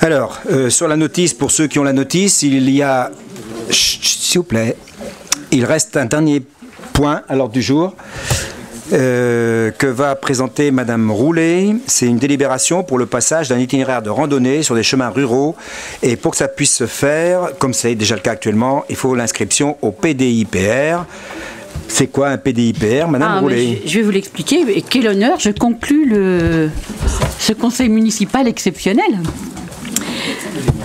Alors, euh, sur la notice, pour ceux qui ont la notice, il y a, s'il vous plaît, il reste un dernier point à l'ordre du jour. euh, que va présenter Madame Roulet. C'est une délibération pour le passage d'un itinéraire de randonnée sur des chemins ruraux. Et pour que ça puisse se faire, comme c'est déjà le cas actuellement, il faut l'inscription au PDIPR. C'est quoi un PDIPR, Madame Ah, Roulet je, je vais vous l'expliquer. Et quel honneur, je conclus le, ce conseil municipal exceptionnel.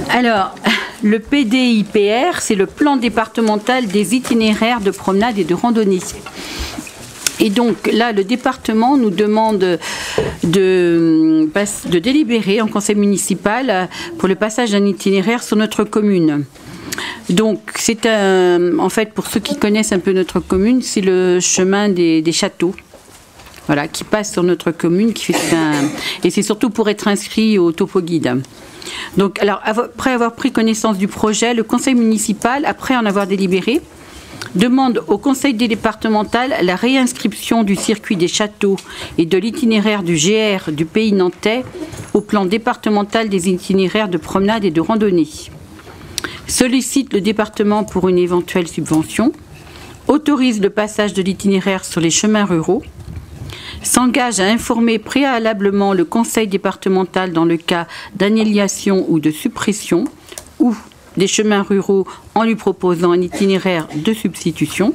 Alors, le PDIPR, c'est le plan départemental des itinéraires de promenade et de randonnée. Et donc là, le département nous demande de, de délibérer en conseil municipal pour le passage d'un itinéraire sur notre commune. Donc, c'est un, en fait, pour ceux qui connaissent un peu notre commune, c'est le chemin des, châteaux. Voilà, qui passe sur notre commune, qui fait un, et c'est surtout pour être inscrit au topo guide. Donc, alors, après avoir pris connaissance du projet, le conseil municipal, après en avoir délibéré, demande au conseil départemental la réinscription du circuit des châteaux et de l'itinéraire du GR du pays nantais au plan départemental des itinéraires de promenade et de randonnée sollicite le département pour une éventuelle subvention, autorise le passage de l'itinéraire sur les chemins ruraux, s'engage à informer préalablement le conseil départemental dans le cas d'annulation ou de suppression ou des chemins ruraux en lui proposant un itinéraire de substitution,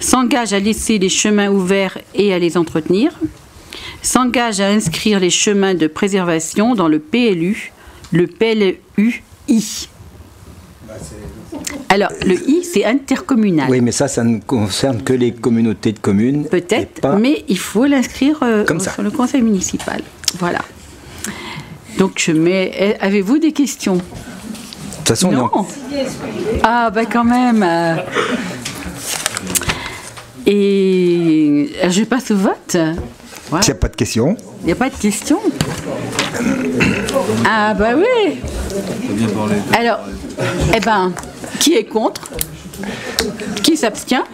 s'engage à laisser les chemins ouverts et à les entretenir, s'engage à inscrire les chemins de préservation dans le PLU, le PLUI. Alors, le I, c'est intercommunal. Oui, mais ça, ça ne concerne que les communautés de communes. Peut-être, pas- mais il faut l'inscrire euh, Comme ça. sur le conseil municipal. Voilà. Donc, je mets. eh, Avez-vous des questions? De toute façon, Non. non. Ah, bah quand même. euh. Et euh, je passe au vote. Voilà. S'il n'y a pas de questions, Il n'y a pas de questions? Ah, bah oui Alors, eh ben, qui est contre Qui s'abstient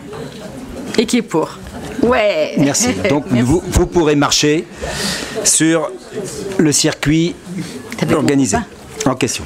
Et qui est pour. Ouais. Merci. Donc, Vous, vous pourrez marcher sur le circuit organisé. en question.